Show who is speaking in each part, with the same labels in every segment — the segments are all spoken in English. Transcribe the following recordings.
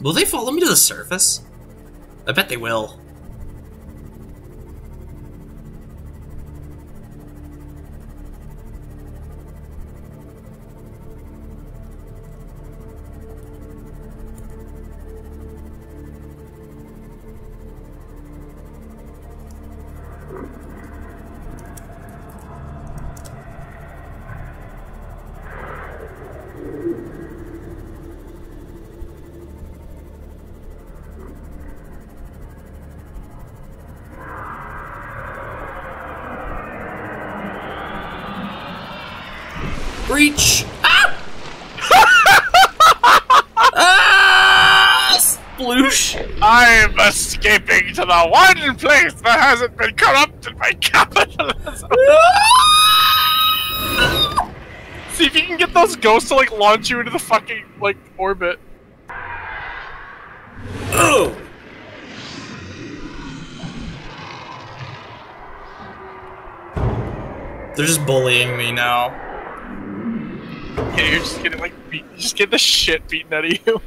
Speaker 1: Will they follow me to the surface? I bet they will. Breach! Ah! ah! Sploosh!
Speaker 2: I'm escaping to the one place that hasn't been corrupted by capitalism. See if you can get those ghosts to like launch you into the fucking like orbit.
Speaker 1: Oh! They're just bullying me now.
Speaker 2: Yeah, you're just getting like beat, just get the shit beaten out of you.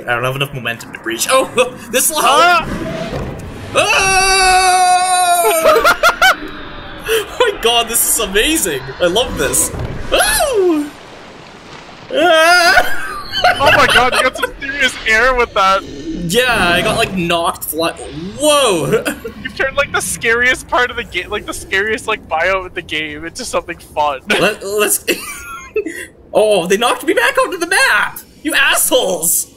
Speaker 1: I don't have enough momentum to breach. Oh, this will help.
Speaker 2: Ah!
Speaker 1: Ah! oh my god, this is amazing. I love this. Oh! Ah!
Speaker 2: Oh my god, you got some serious air with that.
Speaker 1: Yeah, I got like knocked fly. Whoa!
Speaker 2: You turned like the scariest part of the game, like the scariest like bio of the game, into something fun.
Speaker 1: Let, let's. oh, they knocked me back onto the map. You assholes!